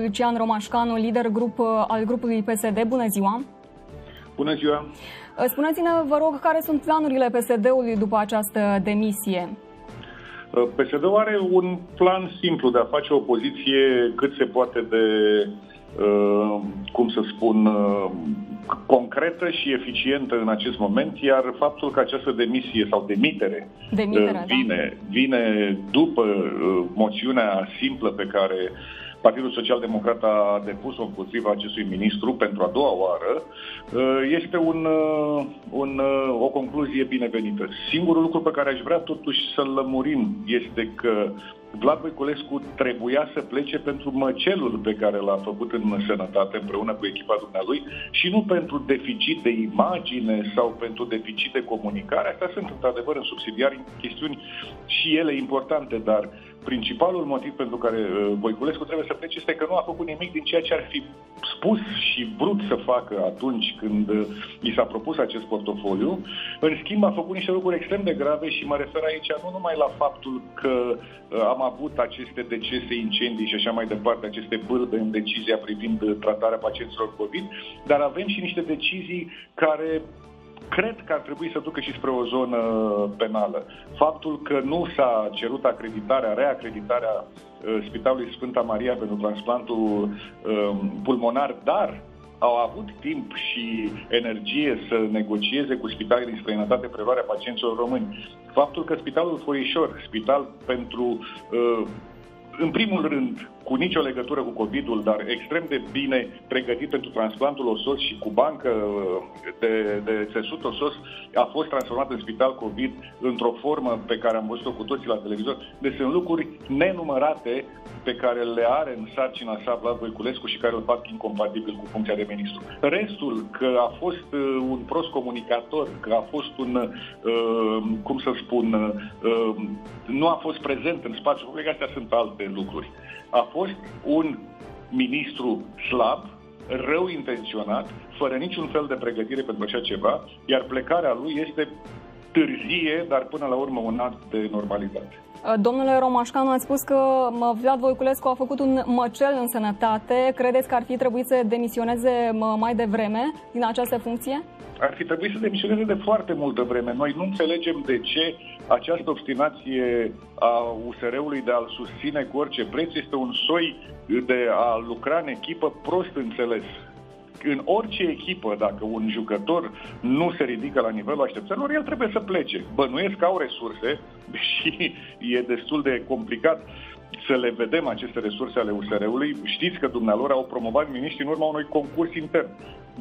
Lucian Romașcanu, lider grup al grupului PSD. Bună ziua! Bună ziua! Spuneți-ne, vă rog, care sunt planurile PSD-ului după această demisie? PSD-ul are un plan simplu de a face o poziție cât se poate de, cum să spun, concretă și eficientă în acest moment, iar faptul că această demisie sau demitere, Demiterea, vine, da. vine după moțiunea simplă pe care Partidul Social Democrat a depus-o împotriva acestui ministru pentru a doua oară, este un, un, o concluzie binevenită. Singurul lucru pe care aș vrea totuși să-l lămurim este că Vlad Voiculescu trebuia să plece pentru măcelul pe care l-a făcut în sănătate împreună cu echipa dumnealui și nu pentru deficit de imagine sau pentru deficit de comunicare. Astea sunt într-adevăr în subsidiari chestiuni și ele importante, dar principalul motiv pentru care uh, Voiculescu trebuie să plece este că nu a făcut nimic din ceea ce ar fi spus și vrut să facă atunci când uh, i s-a propus acest portofoliu. În schimb, a făcut niște lucruri extrem de grave și mă refer aici nu numai la faptul că uh, am avut aceste decese, incendii și așa mai departe, aceste bâlbe în decizia privind tratarea pacienților COVID, dar avem și niște decizii care cred că ar trebui să ducă și spre o zonă penală. Faptul că nu s-a cerut acreditarea, reacreditarea uh, Spitalului Sfânta Maria pentru transplantul uh, pulmonar, dar au avut timp și energie să negocieze cu spitalele din străinătate preluarea pacienților români. Faptul că Spitalul Foișor, spital pentru uh, în primul rând, cu nicio legătură cu COVID-ul, dar extrem de bine pregătit pentru transplantul osos și cu bancă uh, de, de țesut osos, a fost transformat în spital COVID într-o formă pe care am văzut-o cu toții la televizor. Deci sunt lucruri nenumărate pe care le are în sarcina sa Vlad Voiculescu și care îl fac incompatibil cu funcția de ministru. Restul, că a fost uh, un prost comunicator, că a fost un, uh, cum să spun, uh, nu a fost prezent în spațiu public, astea sunt alte lucruri. A fost un ministru slab, rău intenționat, fără niciun fel de pregătire pentru așa ceva, iar plecarea lui este târzie, dar până la urmă un act de normalitate. Domnule Romașcanu, ați spus că Vlad Voiculescu a făcut un măcel în sănătate. Credeți că ar fi trebuit să demisioneze mai devreme din această funcție? Ar fi trebuit să demisioneze de foarte multă vreme. Noi nu înțelegem de ce această obstinație a USR-ului de a-l susține cu orice preț este un soi de a lucra în echipă prost înțeles în orice echipă, dacă un jucător nu se ridică la nivelul așteptărilor, el trebuie să plece. Bănuiesc că au resurse, deși e destul de complicat să le vedem aceste resurse ale USR-ului. Știți că dumnealor au promovat miniștri în urma unui concurs intern.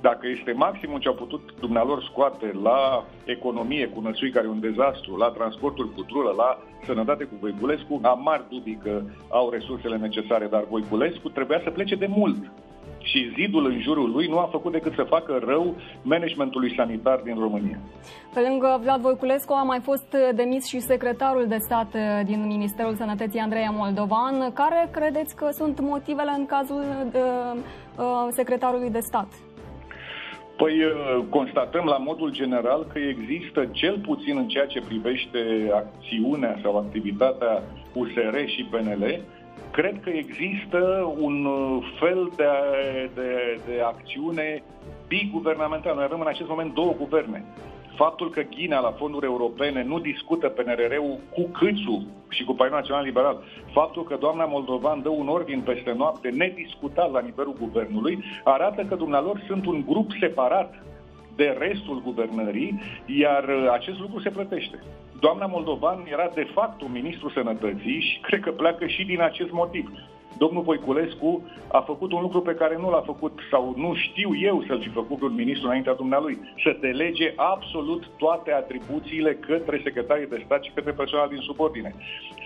Dacă este maximul ce au putut dumnealor scoate la economie cu năsui care e un dezastru, la transportul cu trulă, la sănătate cu Voiculescu, am mari dubii că au resursele necesare, dar Voiculescu trebuia să plece de mult și zidul în jurul lui nu a făcut decât să facă rău managementului sanitar din România. Pe lângă Vlad Voiculescu a mai fost demis și secretarul de stat din Ministerul Sănătății Andreea Moldovan. Care credeți că sunt motivele în cazul uh, uh, secretarului de stat? Păi constatăm la modul general că există, cel puțin în ceea ce privește acțiunea sau activitatea USR și PNL, cred că există un uh, fel de, de, de acțiune biguvernamentală. Noi avem în acest moment două guverne. Faptul că Ghinea la fonduri europene nu discută PNRR-ul cu Câțu și cu Partidul Național Liberal, faptul că doamna Moldovan dă un ordin peste noapte nediscutat la nivelul guvernului, arată că dumnealor sunt un grup separat de restul guvernării, iar uh, acest lucru se plătește. Doamna Moldovan era de fapt un ministru sănătății și cred că pleacă și din acest motiv. Domnul Voiculescu a făcut un lucru pe care nu l-a făcut sau nu știu eu să-l fi făcut un ministru înaintea dumnealui, să delege absolut toate atribuțiile către secretarii de stat și către personal din subordine.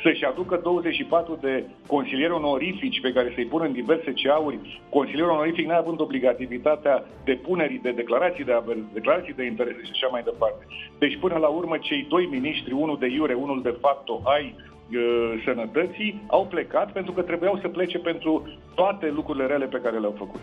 Să-și aducă 24 de consilieri onorifici pe care să-i pună în diverse ceauri, consilieri onorific neavând obligativitatea depunerii de declarații de averi, declarații de interese și așa mai departe. Deci până la urmă cei doi miniștri, unul de iure, unul de facto, ai Uh, sănătății au plecat pentru că trebuiau să plece pentru toate lucrurile rele pe care le-au făcut.